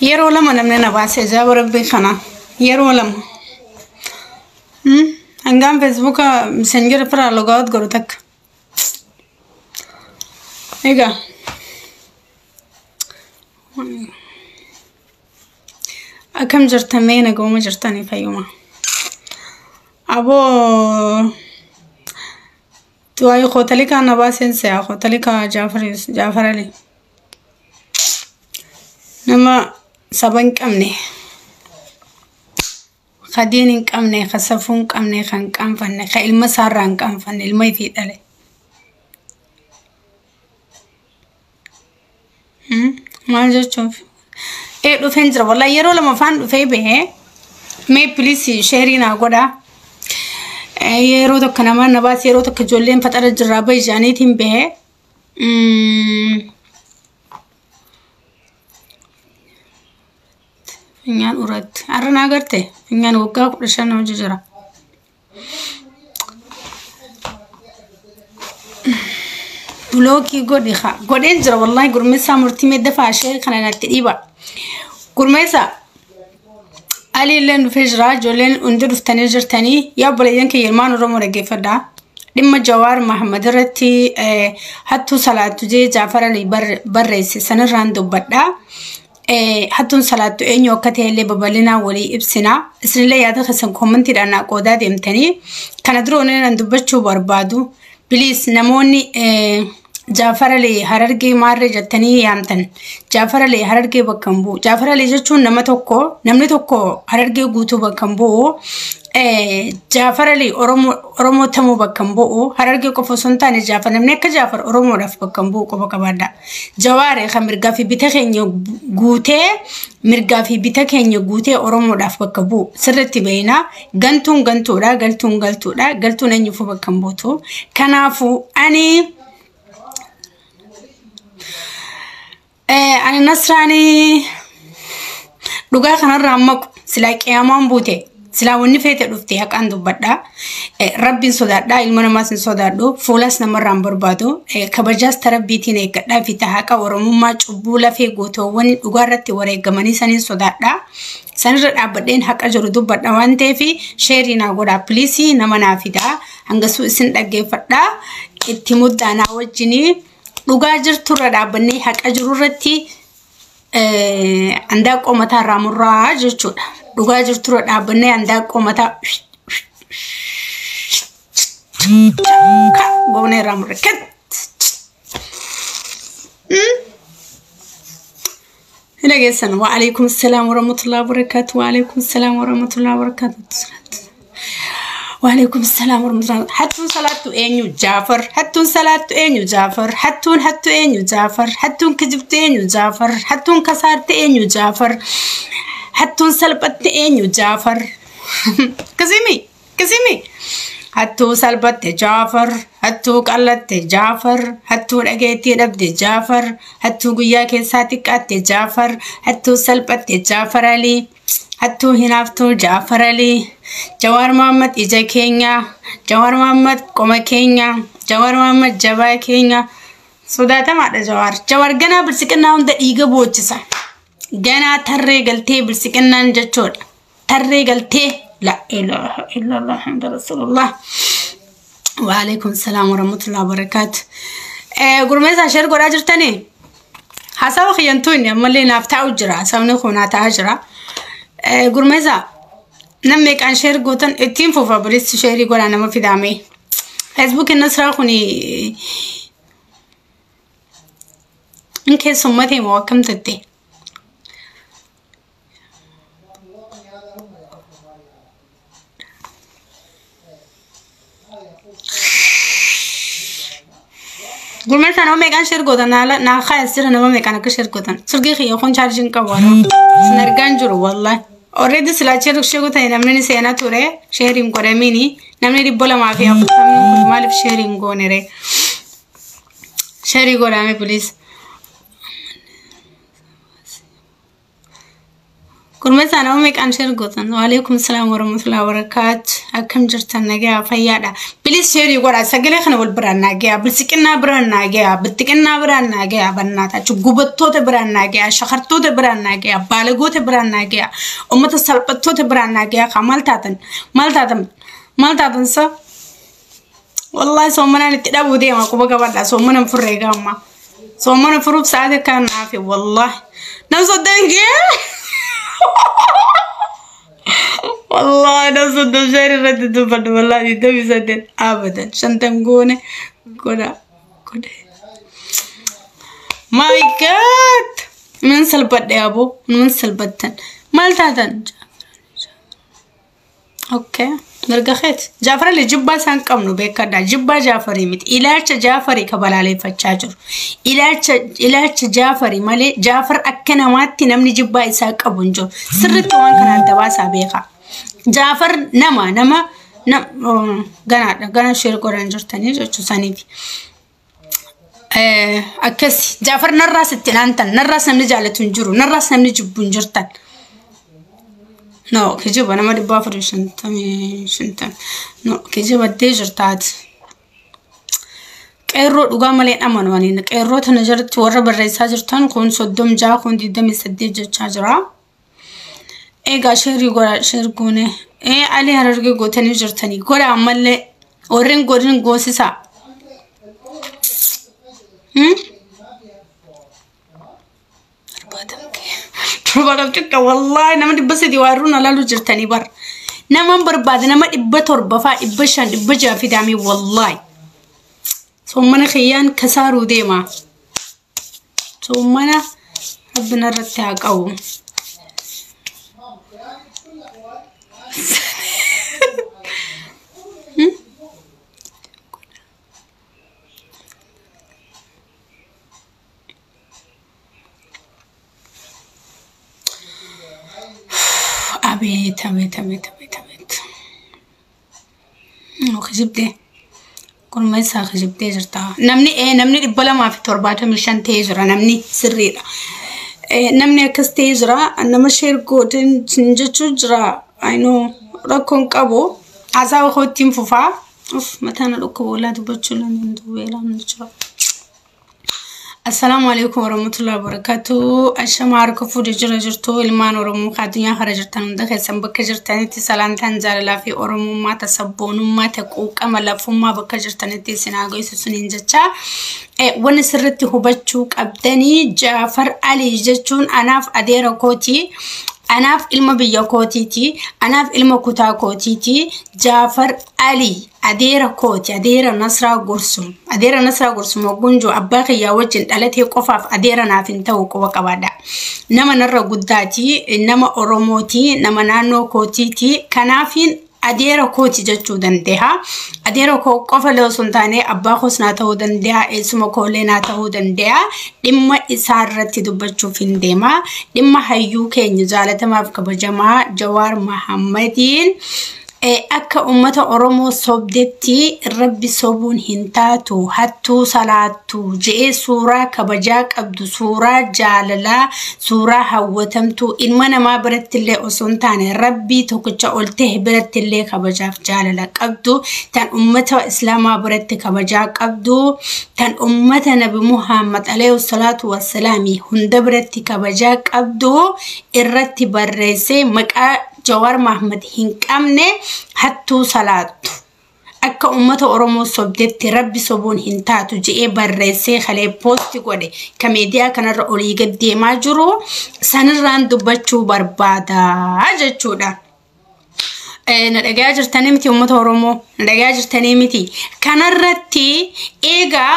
Yerola mana mnena basi jabara bifana. Yerola. Hmm? Angam Facebook Messenger पर logout करो तक. ಈಗ كم جرتا مينا قوم جرتاني في يوما أبو تواي خوتلك أنا باسين سيا خوتلك جعفر جعفر علي نما saba hin qabne ka diin hin qabne ka safuu hin qabne ka hin qaanfanne ka ilma isaarraa hin qaanfanne ilma ifii dhale maal jechuuf ee dhufeen jira wallahi yeroo lama afaan dhufee bahee mee piliis sheerii naa godhaa yeroo tokko namaan na baase yeroo tokko ijoolleen faxara jirraa bahi jaaniitiin bahee finyaan uratti har'a naa garte finyaan waggaa kudha shan hojii jira. Bulookii godhi haa godheen jira wallahi gurmeessaa murtii medda faashee kana natti dhiiba. Gurmeessaa aliilleen dhufee jira ijoolleen hundi dhuftanii jirtanii yaa obboleeyyan kiyya ilmaan oromoo dhaggeeffadhaa. dhimma jawaar mahammad irratti hattuu salaattu jee jaafar alii barreesse sanirraan dubbadhaa. Hattuun salaattu eenyu akka ta'ellee babal'inaa walii ibsina. Isinillee yaada keessan koomentiidhaan naa qoodaa deemtanii kana dura oneen dubbachuu barbaadu. Biliis namoonni Jaafaralii Harargee maarree jettanii yaamtan. Jaafaralii Harargee bakka hin bu'u. Jaafaralii jechuun nama tokko namni tokko Harargee guutuu bakka hin bu'u. Jaafaralii Oromoo tamuu bakka hin bu'u. Harargee qofa osoo hin taane Jaafar namni akka Jaafar Oromoodhaaf bakka hin bu'u qofa qabaadha. Jawaare kan mirgaa fi bita keenya guutee mirgaa fi bita keenya guutee Oromoodhaaf bakka bu'u. Sirriitti beekna. Gantuun gantuudha. Galtuun galtuudha. Galtuun eenyuufuu bakka hin buutu. Kanaafuu ani. ani nasraanii dhugaa kanarraa maqu silaa qiyaamaan buute silaa wanni feete dhufte haqaan dubbadha rabbiin sodaadha ilma namaas hin sodaadhu fuulas namarraa hin barbaadu kabajaas tarabbiitiin eeggadhaa fi haqa oromummaa cubbuu lafee gootoowwan dhugaa irratti wareegamanii saniin sodaadha sanirra dhaabbadheen haqa jiru dubbadha waan ta'eef sheerii naa godhaa piliisii nama naa fidaa hangasuu isin dhaggeeffadha itti muddaanaa wajjinii dhugaa jirturra dhaabbannee haqa jirurratti handaaqqoo mataa irraa murraa jechuudha. dhugaa jirturra dhaabannee handaa qomataa goona irraa وعليكم السلام ورحمة الله جعفر جعفر جعفر جعفر جعفر hattuun salphatte eenyu jaafar? Kasimi kasimi. Hattuu salphatte jaafar. Hattuu qallatte jaafar. Hattuu dhageettii dhabde jaafar. Hattuu guyyaa keessaa xiqqaatte jaafar. Hattuu salphatte jaafar alii hattuu hinaaftuu jaafar alii jawaar mohammad ija keenya. Jawaar mohammad qoma keenya. Jawaar mohammad jabaa keenya. Sodaatamaadha jawaar. Jawaar ganaa bilsiqinaa hunda dhiiga boochisa. جنا تري قلتي بلسكنا نجتشول تري تي لا إله إلا الله حمد رسول الله وعليكم السلام ورحمة الله وبركاته آه قرميزة شير قول أجر تاني حساو خيانتوني أما اللي نافتا أجرا حساو نخونا تأجرا آه قرميزة نميك عن شير قوتن اتين فوفا بريس شيري قول أنا ما في دامي فيسبوك النصر خوني إن كيسو مدهي مواكم تدي قول مثلا هو ميغان شير غودن على نا خايس سير انا ميغان كشير غودن سرغي خي يكون شارجين كوارا سنرغان جرو والله اوريدي سلا شير شغو تاي نمني سينا توري شيرين كورميني نمني ريبولا ما في ابو تمن مالف شيرين غونري شيري غورامي بليز كرمت أنا أمي كان شرقتن وعليكم السلام ورحمة الله وبركاته. أكم جرتن نجيا فيادا. بليس شيري ورا سجلة خنا والبران نجيا بسكن نبران نجيا بتكن نبران نجيا بنا تا شو غبطة تبران نجيا شهر توت بران نجيا بالغو تبران نجيا أمم تسلب توت تبران نجيا خمال تاتن مال تاتن مال تاتن سا. والله سومنا نتلا بودي ما كوبا كبار سومنا فريقة ما سومنا فروب ساعة كان عافية والله. نمسو دينجي والله أنا صدق شهر ردت فد والله يدوي سدد ابدا. شنتم قونه كودا كودا ماي جاد من سلبت يا أبو؟ من سلبتن. مالتاتن أوكي. Dargaggeet Jaafarri jibbaa isaan qabnu beekadha. Jibbaa Jaafarri miti. Ilaalcha Jaafarri kabalaaleeffachaa jiru. Ilaalcha Jaafarri malee Jaafar akka namaatti namni jibbaa isaa qabu hin jiru. Sirriitti waan kanaan dabaasaa beekaa. Jaafar nama nama ganaadha. Gana ishee godhan jirtanii jechuu saniifi. Akkasi Jaafar narraas ittiin aantan. Narraas namni jaallatu hin jiru. Narraas namni jibbu hin jirtan. No, kħiġiba, na marri bafru xintam, xintam. No, kħiġiba d-deġer taħt. Kajrrot u għamma lejn għaman għanin, kajrrot għana ġarret warra barrejsa ġirtan kun soddom ġa kun di d-demi s-saddiġa ċaġra. Ega xerri għora xergune, e għali għarri għotani ġirtani, għora għamma le, orrin għorrin għosisa. Hmm? والله نما دي بس دي وارونا لالو جرتني بار نما برباد نما إبتور بفا إبشان إبجا في دامي والله سومنا خيان كسارو ديما سومنا ربنا رتاك أوم አቤት አቤት አቤት አቤት አቤት ከጅብዴ ቁርሜሳ ከጅብዴ ጅርታ ነምኒ ነምኒ shan ta'ee jira namni sirriidha. Namni akkas ta'ee jira nama sheer gootin jechuu jira ayinoo rakkoon qabu haasaa koo ittiin fufaa uf mataa na dhukkuba walaa dubbachuu lamin duwweelaan jira. Assalaamu alaikum warahmatullahi wabarakatuh. Ashama harka fuudhee jira jirtu ilmaan Oromoo addunyaa kana jirtan hunda keessan bakka jirtanitti salaantaan jaalalaa fi Oromummaa tasabboonummaa taquuqama lafummaa bakka jirtanitti isin haa geessisuun jecha. Wanni sirriitti hubachuu qabdanii Jaafar Alii jechuun anaaf adeera kooti. Anaaf ilma biyya kootiiti. Anaaf ilma kutaa kootiiti. Jaafar Alii adeera kooti. Adeera Nasraa Gursum. Adeera Nasraa Gursum Gunjoo abbaa kiyyaa wajjin dhalatee qofaaf adeera naaf hin ta'u quba qabaadha. Nama narra guddaati. Nama Oromooti. Nama naannoo kootiiti. Kanaafiin adeera kooti jechuu dandeenya. Adeera koo qofa osoo hin taane abbaa koos naa ta'uu danda'a. Eessuma koollee naa ta'uu danda'a. Dhimma isaa irratti dubbachuuf hin deema. Dhimma hayyuu keenya jaalatamaaf kabajamaa Jawaar Mahammadiin akka uummata Oromoo sobdetti rabbi sobuun hin taatu hattuu salaattu je'ee suuraa kabajaa qabdu suuraa jaalalaa suuraa hawwatamtu ilma namaa birattillee osoo hin taane rabbii tokkicha ol ta'e birattillee kabajaaf jaalala qabdu tan uummata islaamaa biratti kabajaa qabdu tan uummata nabi muhammad alayhi salaatu wassalaamii hunda biratti kabajaa qabdu irratti barreessee maqaa Jawaar Mahmad hin qabne hattuu salaattu. Akka uummata Oromoo sobdetti rabbi sobuun hin taatu je'ee barreessee kalee poosti godhe ka miidiyaa kanarra olii gad deemaa jiru sanirraan dubbachuu barbaada jechuudha. Na dhagayaa jirtanii miti uummata Oromoo na dhagayaa jirtanii miti. Kanarratti eegaa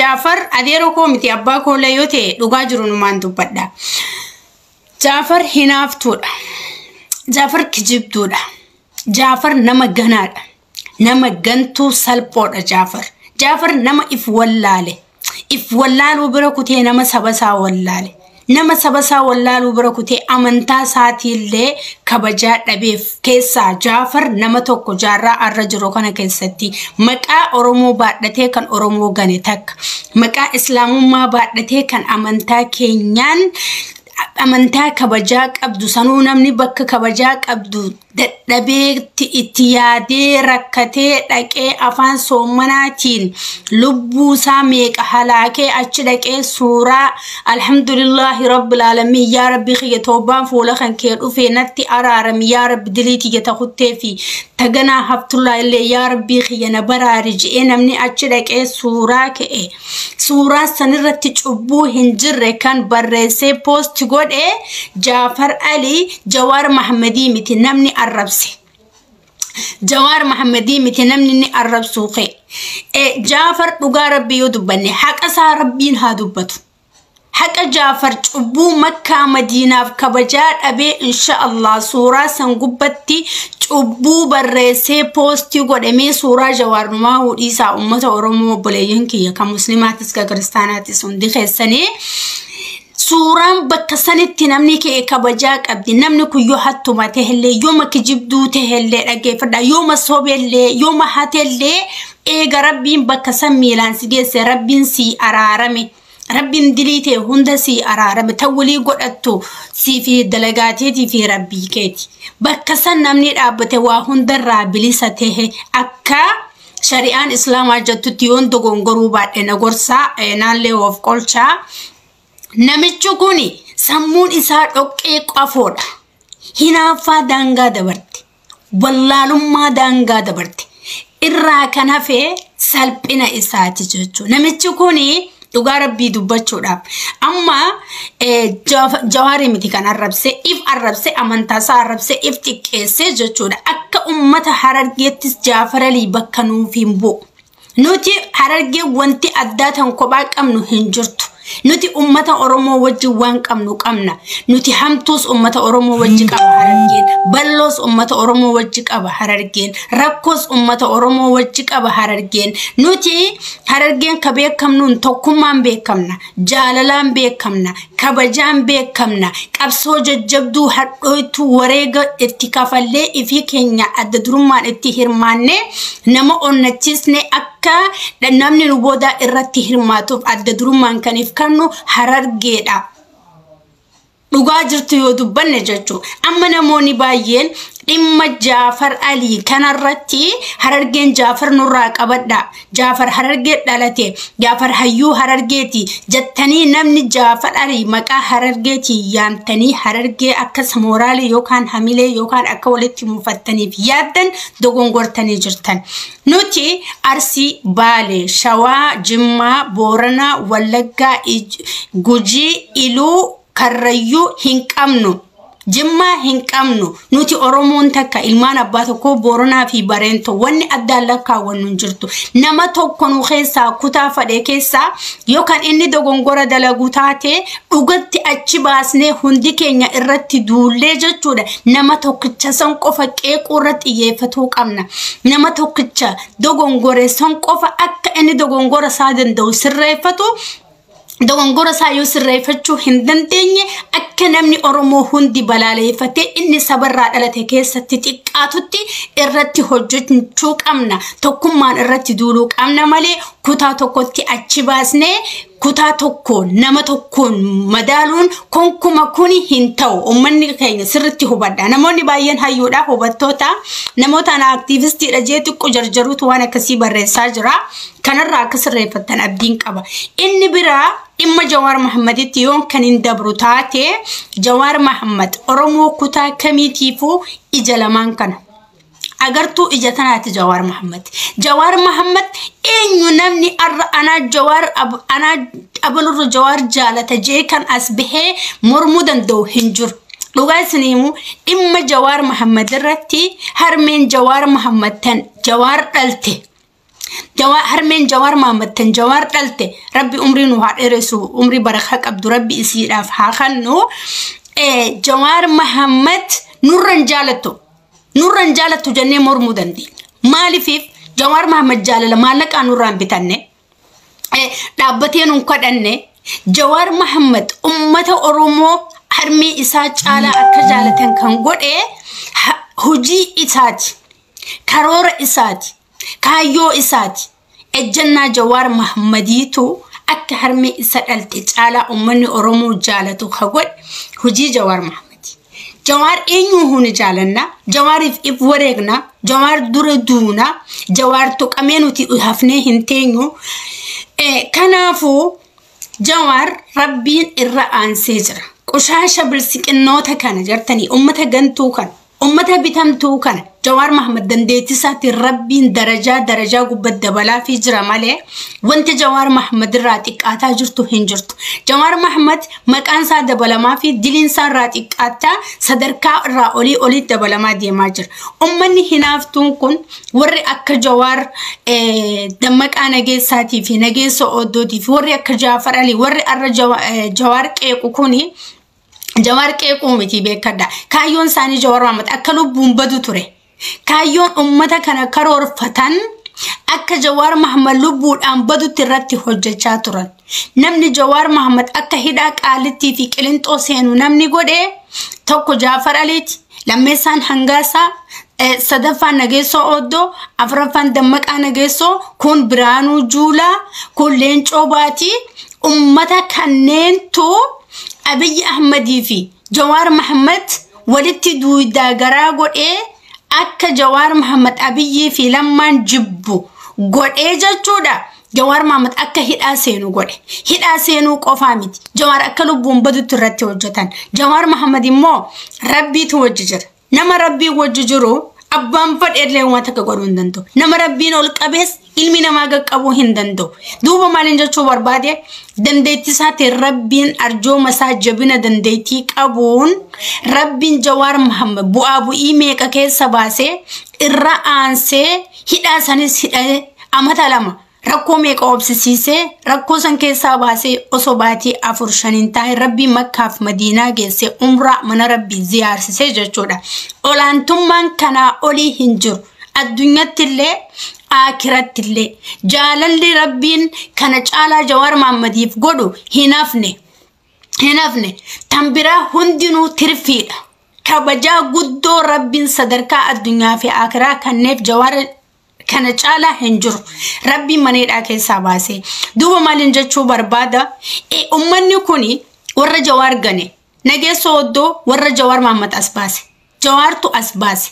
Jaafar adeera koo miti abbaa koollee yoo ta'e dhugaa jiru numaan dubbadha. Jaafar hinaaftuudha. Jaafar kijibduudha. Jaafar nama ganaadha. Nama gantuu salphoodha Jaafar. Jaafar nama if wallaale. If wallaaluu bira kutee nama saba isaa wallaale. Nama saba isaa wallaaluu bira kutee amantaa isaatiillee kabajaa dhabeef keessaa Jaafar nama tokko jaarraa arra jiru kana keessatti maqaa Oromoo baadhatee kan Oromoo gane takka maqaa Islaamummaa baadhatee kan amantaa keenyaan amantaa kabajaa qabdu sanuu namni bakka kabajaa qabdu dadhabee itti yaadee rakkatee dhaqee afaan soommanaatiin lubbuu isaa meeqa halaakee achi dhaqee suuraa alhamdulillahi rabbil aalamiin yaa rabbi kiyya toobaan fuula kan kee dhufee natti araarami yaa rabbi dilii kiyya takuttee fi taganaa haftullaa illee yaa rabbii kiyya na baraari je'ee namni achi dhaqee suuraa ka'e suuraa sanirratti cubbuu hin jirre kan barreessee poosti godhe jaafar alii jawaar mahamadii miti namni arrabse jawaar mahamadii miti namni ni arrabsuu ka'e jaafar dhugaa rabbii yoo dubbanne haqa isaa rabbiin haa dubbatu haqa jaafar cubbuu makkaa madiinaaf kabajaa dhabee insha allah suuraa san gubbatti cubbuu barreessee poostii godhamee suuraa jawaarnumaa hudhiisaa ummata oromoo obboleeyyan kiyya kan muslimaatis ka kiristaanaatis hundi keessanii suuraan bakka sanitti namni kee kabajaa qabdi namni kun yoo hattuma tahellee yoo makijibduu tahellee dhaggeeffadha yoo masoobellee yoo mahatellee eega rabbiin bakka san miilaan si geesse rabbiin si araarame. rabbiin dilii ta'e hunda si araarame ta walii godhattu si fi dalagaateetii fi rabbii keeti bakka san namni dhaabbate waa hundarraa bilisa tahe akka shari'aan islaamaa jettutti yoon dogongoruu baadhe na gorsaa naallee of qolchaa namichi kun sammuun isaa dhoqqee qafoodha hinaaffaa daangaa dabarte wallaalummaa daangaa dabarte irraa kan hafee salphina isaati jechuudha. Namichi kuni. dhugaa rabbii dubbachuudhaaf. Amma jawaarii miti kan arrabse if arrabse amantaasaa arrabse if xiqqeesse jechuudha. Akka ummata harargeettis jaafaralii bakka nuuf hin bu'u. Nuti harargee wanti addaa tan kophaa qabnu hin jirtu nuti ummata oromoo wajjin waan qabnu qabna. Nuti hamtuus ummata oromoo wajji qaba harargeen. Balloos ummata oromoo wajji qaba harargeen. Rakkoos ummata oromoo wajji qaba harargeen. Nuti harargeen ka beekamnuun tokkummaan beekamna. Jaalalaan beekamna. Kabajaan beekamna. Qabsoo jajjabduu hadhooytu wareega itti kafallee ifii keenya adda durummaan itti hirmaanne nama onnachiisne akka namni nu boodaa irratti hirmaatuuf adda durummaan kaniif kannu harargeedha. Dhugaa jirtu yoo dubbanne jechuun amma namoonni baay'een dhimma Jaafar Alii kanarratti harargeen Jaafar nurraa qabadha. Jaafar harargee dhalate Jaafar hayyuu harargeeti jettanii namni Jaafar Alii maqaa harargeetii yaamtanii harargee akka mooraalii yookaan hamilee yookaan akka walitti mufattaniif yaaddan dogongortanii jirtan. Nuti Arsii, Baalee, Shawaa, Jimmaa, Booranaa, Wallaggaa, Gujii, Iluu, Karrayyuu hin qabnu. Jimmaa hin qabnu nuti Oromoon takka ilmaan abbaa tokkoo Booranaa fi Bareento wanni addaan lakkaawwannu hin jirtu. Nama tokko nu keessaa kutaa fadhee keessaa yookaan inni dogongora dalagu taate dhugatti achi baasnee hundi keenya irratti duullee jechuudha. Nama tokkicha san qofa qeequu irratti xiyyeeffatuu qabna. Nama tokkicha dogongore san qofa akka inni dogongora isaa danda'u sirreeffatu dogongora isaa yoo sirreeffachuu hin dandeenye akka namni Oromoo hundi balaaleeffatee inni sabarraa dhalate keessatti xiqqaatutti irratti hojjechuu qabna. Tokkummaan irratti duuluu qabna malee kutaa tokkotti achi baasnee kutaa tokkoon nama tokkoon madaaluun konkuma kuni hin ta'u. Uummanni keenya sirritti hubadha. Namoonni baay'een hayyuudha hubattoota. Namoota ana aktiivistiidha jee xiqqoo jarjaruutu waan akkasii barreessaa jira. Kanarraa akka sirreeffattan abdiin qaba. Inni biraa dhimma Jawaar Mahammaditti yoon kan hin dabru taate Jawaar Mahammad Oromoo kutaa kamiitiifuu ija lamaan kana. Agartuu ija tanaati Jawaar Mahammad. Jawaar Mahammad eenyu namni arra anaa Jawaar anaa abalurra Jawaar jaalata jee kan as bahee mormuu danda'u hin jiru. Dhugaa isiniimu dhimma Jawaar Mahammad irratti harmeen Jawaar Mahammad tan Jawaar dhalte. harmeen jawaar maammattan jawaar dhalte rabbi umrii nu haa dheeressu umrii barakaa qabdu rabbi isiidhaaf haa kennu jawaar mahammad nurran jaalattu nurran jaalattu jennee mormuu dandeenya maalifiif jawaar mahammad jaalala maallaqaa nurraan bitanne dhaabbatee nun kadhanne jawaar mahammad ummata oromoo harmee isaa caalaa akka jaalatan kan godhe hojii isaati karoora isaati kaayyoo isaati ejjannaa jawaar mahammadiitu akka harmee isa dhalte caalaa uummanni oromoo jaalatu ka godhe hojii jawaar mahamadi jawaar eenyuu huni jaalanna jawaariif if wareegna jawaar dura duuna jawaar tuqamee nuti hafnee hin teenyu kanaafuu jawaar rabbiin irra aansee jira qushaasha bilsiqinnoota kana jartanii ummata gantuu kana ummata bitamtuu kana jawaar mahamad dandeettisaatiin rabbiin darajaa darajaa gubbat dabalaa fi jira malee wanti jawaar mahamad irraa xiqqaataa jirtu hin jirtu jawaar mahamad maqaan isaa dabalamaa fi diliin isaa irraa xiqqaataa sadarkaa irraa olii olii dabalamaa deemaa jira ummanni hinaaftuun kun warri akka jawaar dammaqaa nageessaatii fi nageessa oddootii fi warri akka jaafar alii warri arra jawaar qeequ kuni jawaar qeequu miti beekadha kaayyoon isaanii jawaar mahamad akka lubbuun badu ture. Kaayyoon ummata kana karoorfatan akka jawaar mahamad lubbuudhaan badutti irratti hojjechaa turan. Namni jawaar mahamad akka hidhaa qaalittii fi qilinxoo seenu namni godhe tokko jaafar aliiti lammeessaan hangaasaa sadaffaan nageessoo oddoo afuraffaan dammaqaa nageessoo kun biraanuu juulaa kun leencoo baatii ummata kanneentu fi jawaar mahammad walitti duudaa garaa godhee akka jawaar mahammad abiyyii fi lammaan jibbu godhee jechuudha. Jawaar Mahammad akka hidhaa seenu godhe. Hidhaa seenuu qofaa miti. Jawaar akka lubbuun badutti irratti hojjetan. Jawaar Mahammad immoo rabbiitu wajji jira. Nama rabbii wajji jiru abbaan fedheellee uummata godhuu hin danda'u. Nama rabbiin ol qabees ilmi namaa qaqqabuu hin danda'u. Duuba maaliin jechuu barbaade dandeettii isaatiin rabbiin arjooma isaa jabina dandeettii qabuun rabbiin jawaar Mahammad bu'aa bu'ii meeqa keessa baasee irra aansee hidhaa sanis hidhee amata lama. Rakkoo meeqa obsisiisee rakkoo san keessaa baasee osoo baatii afur shaniin taa'e rabbii makkaaf madiinaa geessee umraa mana rabbii ziyaarsisee jechuudha. Olaantummaan kanaa olii hin jiru. Addunyatti illee akiratti illee jaalalli rabbiin kana caalaa jawaar maammadiif godhu hin hafne. Hin hafne tan biraa hundinuu tirfiidha. Kabajaa guddoo rabbiin sadarkaa addunyaa fi akiraa kanneef jawaar kana caalaa hin jiru rabbiin maneedhaa keessaa baasee duuba maaliin jechuu barbaada? Ummanni kun warra jawaar gane. Nageessa oddoo warra jawaar mahammad as baase. Jawaartu as baase.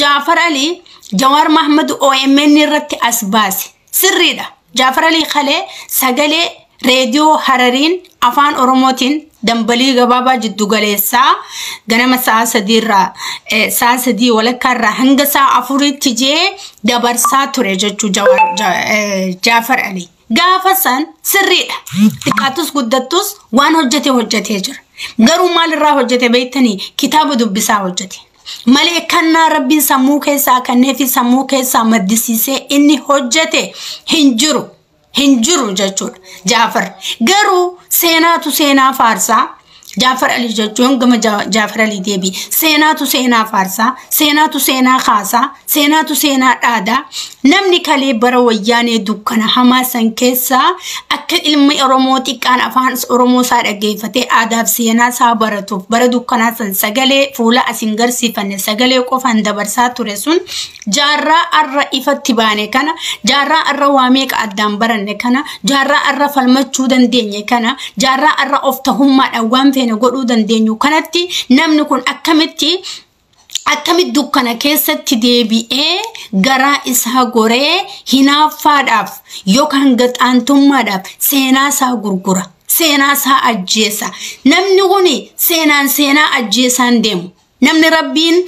Jaafar alii jawaar mahammad omn irratti as baase. Sirriidha. Jaafar alii kalee sagalee reediyoo harariin afaan oromootiin dambalii gabaabaa jiddu galeessaa ganama sa'a sadiirraa sa'a sadii walakkaarraa hanga sa'a afuritti jee dabarsaa ture jechuu jaafar alii. Gaafa san sirriidha. Xiqqaatus guddattus waan hojjete hojjetee jira. Garuu maalirraa hojjete beektanii kitaaba dubbisaa hojjete. Malee kannaa rabbiin sammuu keessaa kannee fi sammuu keessaa maddisiisee inni hojjete hin jiru. Hin jiru jechuudha jaafar garuu seenaatu seenaa faarsaa jaafar alii jechuun gama jaafar alii deebii seenaatu seenaa faarsaa seenaatu seenaa kaasaa seenaatu seenaa dhaadaa. Namni kalee bara wayyaanee dukkana hamaa san keessaa akka ilmi oromoo xiqqaan afaan oromoo isaa dhaggeeffatee aadaaf seenaa isaa baratuuf bara dukkanaa san sagalee fuula asiin garsiifanne sagalee qofaan dabarsaa ture sun jaarraa arra ifatti baane kana jaarraa arra waa meeqa addaan baranne kana jaarraa arra falmachuu dandeenye kana jaarraa arra of tahummaadhaan waan feene godhuu dandeenyu kanatti namni kun akkamitti akkamitti dukkana keessatti deebi'ee garaa isaa goree hinaaffaadhaaf yookaan gaxaantummaadhaaf seenaa isaa gurgura seenaa isaa ajjeesa. Namni kun seenaan seenaa ajjeesaan deemu namni rabbiin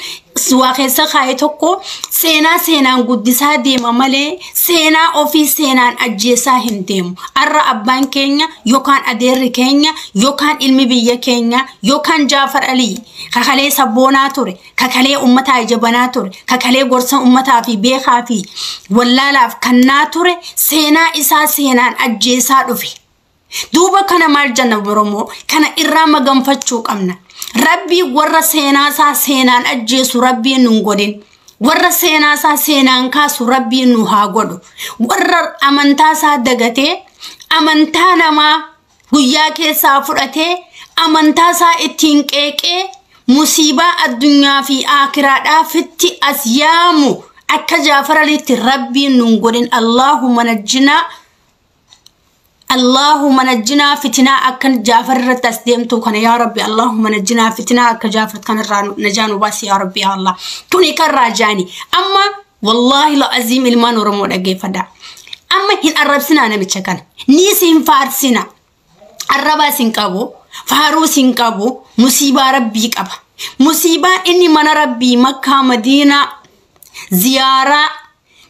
waa keessa kaa'e tokko seenaa seenaan guddisaa deema malee seenaa ofii seenaan ajjeesaa hin deemu. Arra abbaan keenya yookaan adeerri keenya yookaan ilmi biyya keenya yookaan jaafar alii kakalee sabboonaa ture kakalee ummataa jabanaa ture kakalee gorsa ummataa fi beekaa fi wallaalaaf kannaa ture seenaa isaa seenaan ajjeesaa dhufe. Duuba kana maal jenna oromoo? Kana irraa maganfachuu qabna rabbii warra seenaasaa seenaan ajjeesu rabbiin nun godhin warra seenaasaa seenaan kaasu rabbiin nu haa godhu. Warra amantaasaa dagatee amantaa namaa guyyaa keessaa fudhatee amantaasaa ittiin qeeqee musiibaa addunyaa fi akiraadhaafitti as yaamu akka jaafaralitti rabbiin nun godhin. Allaahumma najjinaa اللهم نجنا فتنا أكن جافر تسديمتو كان يا ربي. اللهم نجنا فتنا أكن جافر كان نجان وباس يا ربي يا الله. توني كان راجاني أما والله لا أزيم المان ورمو دقي فدا. أما هن أرب سنا أنا بتشكن نيسين فارسنا أرباسين كابو. فاروسين كابو. مصيبة ربي كابا. مصيبة إني من ربي. مكة مدينة زيارة.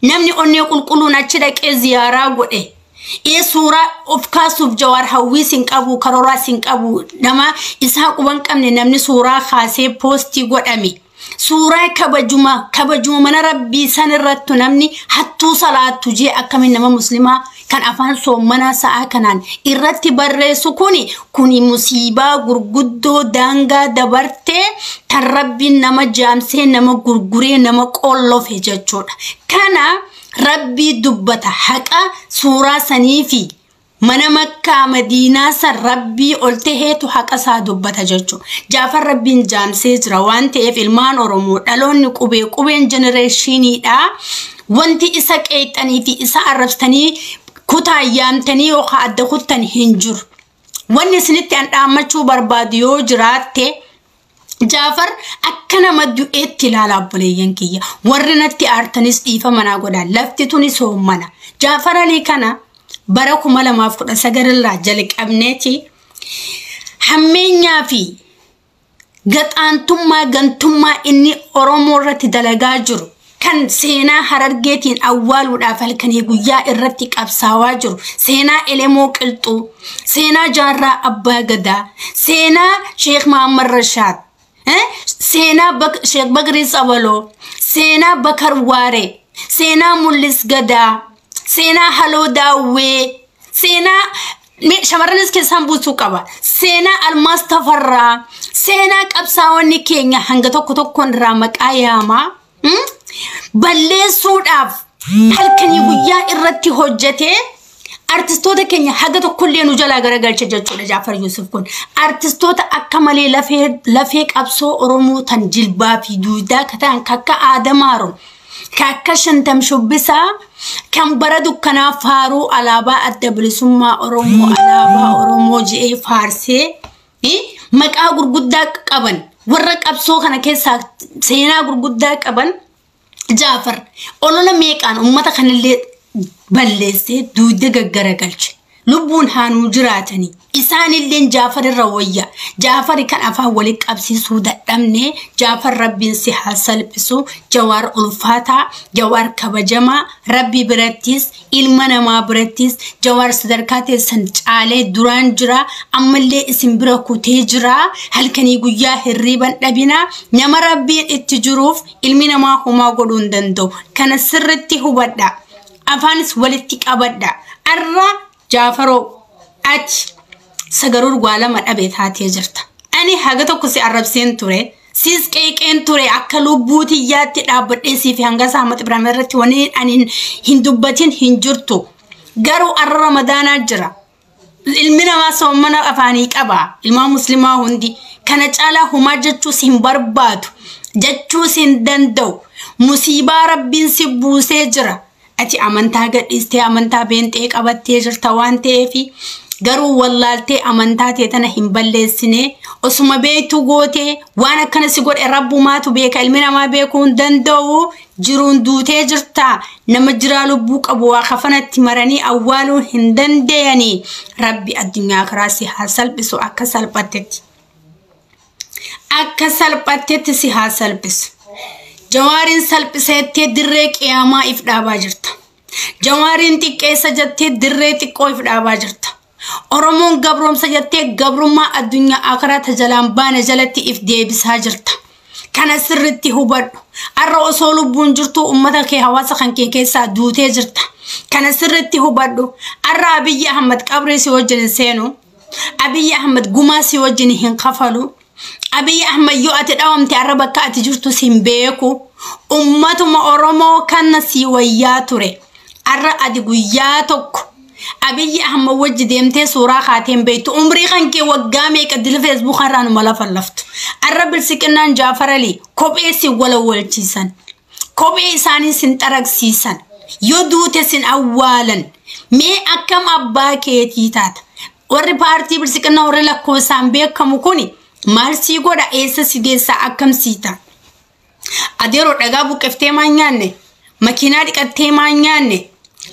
نمني أني أقول كلنا تشدك إيه زيارة قلت ee suuraa of kaasuuf jawaar hawwii sin qabu karooraa sin qabu nama isaa quban qabne namni suuraa kaasee poostii godhame suuraa kabajuma kabajuma mana rabbii san irrattu namni hattuu salaattu jee akkamiin nama muslimaa kan afaan soommanaa sa'aa kanaan irratti barreessu kuni kuni musiibaa gurguddoo daangaa dabartee kan rabbiin nama jaamsee nama gurguree nama qollofe jechuudha. Kana dubbata haqa suuraa sanii fi mana makkaa madiinaa san rabbii ol taheetu haqa isaa dubbata jechuudha. Jaafar rabbiin jaamsee jira waan ta'eef ilmaan Oromoo dhaloonni qubee qubeen jenereeshiniidha. Wanti isa qeexanii fi isa arrabsanii kutaa yaamtanii yookaan adda kuttan hin jiru. Wanni isinitti an dhaammachuu barbaadu yoo jiraatte Jaafar akka nama du'eetti ilaala obboleeyyan kiyya. Warri natti aartanis dhiifa manaa godhan lafti tunis hoommana. Jaafar Alii kana bara kuma lamaaf kudha sagalirraa jalqabneeti hammeenyaa fi gaxaantummaa gantummaa inni Oromoo irratti dalagaa jiru kan seenaa harargeetiin awwaaluudhaaf halkanii guyyaa irratti qabsaawaa jiru seenaa elemoo qilxuu seenaa jaarraa abbaa gadaa seenaa sheekh mahammad rashaad bagrii sabaloo seenaa bakar waaree seenaa mul'is gadaa seenaa haloo daawwee seenaa shamarranis keessaan buusuu qaba seenaa almaas tafarraa seenaa qabsaawonni keenya hanga tokko tokkoon irraa maqaa yaamaa balleessuudhaaf halkanii guyyaa irratti hojjetee artistoota keenya haga tokkollee nu jalaa garagalche jechuudha Jaafar Yuusuf kun artistoota akka malee lafee qabsoo Oromoo tan jilbaa fi duudaa ka ta'an akka Aadamaaron ka akka Shantam Shubbisaa kan bara dukkanaa faaruu alaabaa adda bilisummaa Oromoo alaabaa Oromoo je'ee faarsee maqaa gurguddaa qaban warra qabsoo kana keessaa seenaa gurguddaa qaban Jaafar olola meeqaan uummata kanallee balleessee duudde gaggaragalche. Lubbuun haanuu jiraatanii isaanillee Jaafar irra wayya. Jaafari kan afaan walitti qabsiisuu dadhabne Jaafar rabbiin si haa salphisu jawaar ulfaataa jawaar kabajamaa rabbi birattis ilma namaa birattis jawaar sadarkaa teessan caalee duraan jira ammallee isin bira kutee jira halkanii guyyaa hirriiban dhabinaa nama rabbiin itti jiruuf ilmi namaa homaa godhuu hin danda'u kana sirriitti hubadha afaanis walitti qabadha arra jaafaroo ati sagaruu waa lama dhabee taatee jirta. Ani haga tokko si arrabseen ture. Siis qeeqeen ture akka lubbuu tiyyaatti dhaabbadhee siif hanga saamat Ibraahim irratti wani ani hin dubbatin hin jirtu. Garuu arra ramadaanaa jira. Ilmi namaa soomana afaanii qaba. Ilmaan muslimaa hundi. Kana caalaa humaa jechuus hin barbaadu. Jechuus hin danda'u. Musiibaa rabbiin si buusee jira. Ati amantaa gadhiistee amantaa beenxee qabattee jirta waan ta'eef garuu wallaaltee amantaa tee tana hin balleessine osuma beektu gootee waan akkana si godhe rabbumaatu beeka ilmi namaa beekuu hin danda'u jiruun duutee jirta. Nama jiraa lubbuu qabu waa kafanatti maranii awwaaluu hin danda'anii rabbi addunyaa karaa si haa salphisu akka salphattetti. Akka salphattetti si haa salphisu. Jawaariin salphiseettee dirree qiyaamaa if dhaabaa jirta. Jawaariin xiqqeessa jettee dirree xiqqoo if dhaabaa jirta. Oromoon gabroomsa jettee gabrummaa addunyaa akaraa tajalaan baane jalatti if deebisaa jirta. Kana sirriitti hubadhu. Har'a osoo lubbuun jirtu uummata kee hawaasa kan kee keessaa duutee jirta. Kana sirriitti hubadhu. Har'a Abiyyi Ahmad qabrii si wajjin seenu. Abiyyi Ahmad gumaa si wajjin hin kafalu. Abiyyi Ahmad yoo ati dhawamte har'a bakka ati jirtu sin beeku. Ummatuma Oromoo kana si wayyaa ture. Har'a ati guyyaa tokko Abiyyi Ahmad wajji deemtee suuraa kaateen beektu. Umrii kan kee waggaa meeqa dila feesbuuk irraa numa lafa laftu. Har'a bilsiqinnaan Jaafar Alii kophee si walawalchiisan. Kophee isaanii sin xaragsiisan. yoo duute sin awwaalan mee akkam abbaa keetii taata warri paartii bilisiqinaa warri lakkoofsaan beekamu kuni maal sii godha eessa si geessaa akkam sii ta'a adeeroo dhagaa buqqeftee maa nyaanne? Makiinaa dhiqattee maa nyaanne?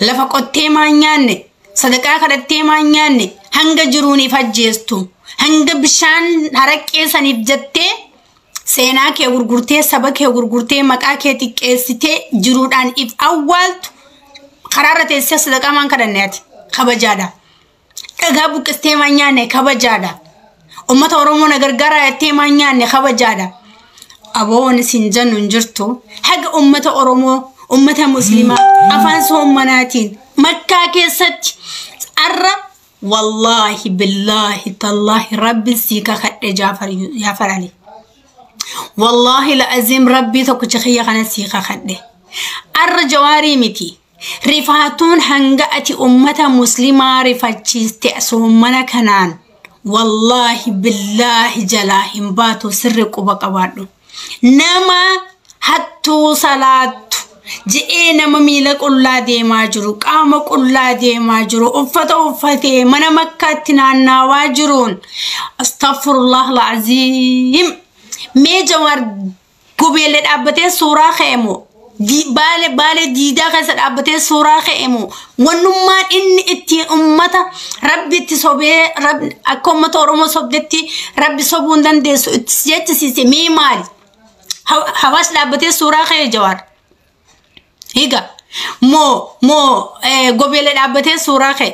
Lafa qottee maa nyaanne? Sadaqaa kadhattee maa nyaanne? Hanga jiruuniif ajjeestu? Hanga bishaan haraqqee saniif jettee? Seenaa kee gurgurtee saba kee gurgurtee maqaa kee xiqqeessitee jiruudhaan if awwaaltu? Karaarra teessee sadaqaa maan kadhanneeti kabajaadha dhagaa buqqistee maa nyaanne? Kabajaadha ummata oromoo na gargaaraa jettee maa nyaanne? Kabajaadha aboon isin jennu hin jirtu haga ummata oromoo ummata muslimaa afaan soommanaatiin makkaa keessatti arra wallaahi billaahi tallaahi rabbi sii kakadhe jaafar ali wallaahi la'aziim rabbii tokkicha kiyya kana sii kakadhe arra jawaarii miti rifaatuun hanga ati ummata muslimaa rifachiiste soommana kanaan wallaahi billaahi jalaa hin baatu sirri quba qabaadhu nama hattuu salaattu je'ee nama miila qullaa deemaa jiru qaama qullaa deemaa jiru uffata uffatee mana makkaatti naannaawaa jiruun astaghfirullah alazim mee jawaar gubeellee dhaabbatee suuraa ka'eemo baale baale diidaa keessa dhaabbatee suuraa ka'eemo wannummaan inni ittiin ummata rabbi itti sobee akka ummata oromoo sobdetti rabbi sobuu hin dandeessu itti jechisiise mee maali حواس دابتي سورة خي جوار. هيجا مو مو إيه قبيلة دابتي سورة خي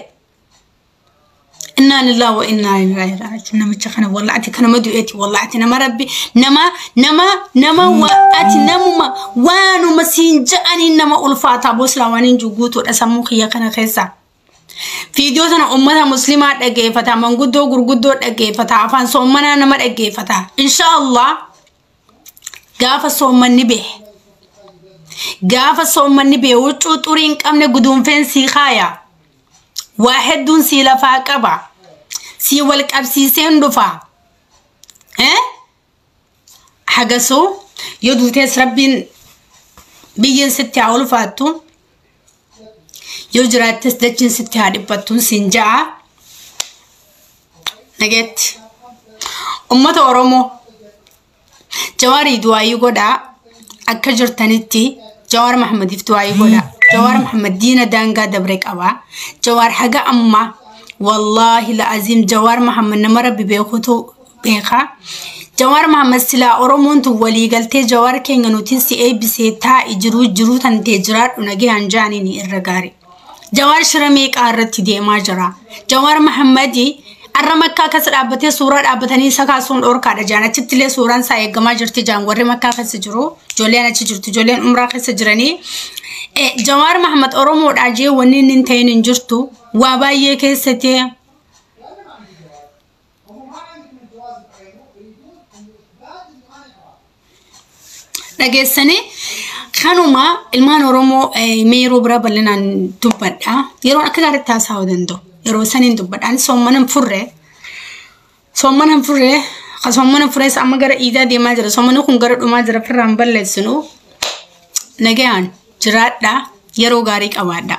إنا لله وإنا إليه راجعون. نمت تشخنا والله أتي كنا مدعيتي والله أتي نما ربي. نما نما نما وأتي نما ما وانو مسين جاني نما ألفاتا. بوس لوانين جوجوتو أسمو خيا كنا خيسا. فيديو سنا تنا أمتها مسلمة أجيفتها من قدو قرقدو أجيفتها أفان سومنا نما أجيفتها إن شاء الله gaafa soommanni bahe gaafa soommanni bahe huccuu xurii hin qabne guduunfeen sii kaaya waa hedduun sii lafaa qaba sii wal qabsiiseen dhufa hagasoo yoo duutees rabbiin biyyiin sitti haa ulfaattu yoo jiraattes dachiin sitti haa dhiphattuun siin ja'a nageetti ummata jawaarii du'aayii godhaa akka jirtanitti jawaar mahamadiif du'aayii godhaa jawaar mahamad diina daangaa dabre qabaa jawaar haga ammaa wallaahi la'aziim jawaar mahamad nama rabbi beekutu beekaa jawaar mahamad silaa oromoon tun waliigaltee jawaar keenya nuti si eebbisee taa'i jiruu jiruu tantee jiraadhu nagee hanjaaniin irra gaarii jawaar shira meeqaa irratti deemaa jira? Jawaar mahammadii arra makkaa keessa dhaabbatee suuraa dhaabbatanii isa kaasuun dhorkaadha jaan achitti illee suuraan isaa eeggamaa jirti jaan warri makkaa keessa jiru ijoolleen achi jirtu ijoolleen umraa keessa jiranii jawaar mahammad oromoodhaa jee wanni inni hin ta'in hin jirtu waa baay'ee keessatti dhageessanii kanuma ilmaan oromoo meeroo bira bal'inaan dubbadha yeroo akka gaariitti haasa'uu danda'u yeroo saniin dubbadhaan soommanan furre. Soommanan furre ka soommanan furre amma gara iidaa deemaa jira soommanni kun gara dhumaa jira firraan balleessinu nagayaan jiraadha yeroo gaarii qabaadha